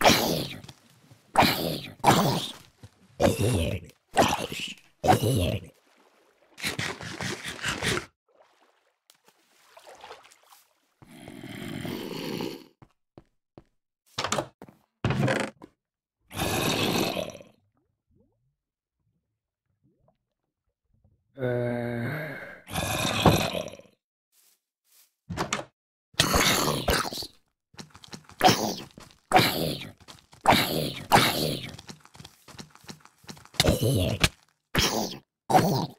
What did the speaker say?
Oh, Oh, oh, oh.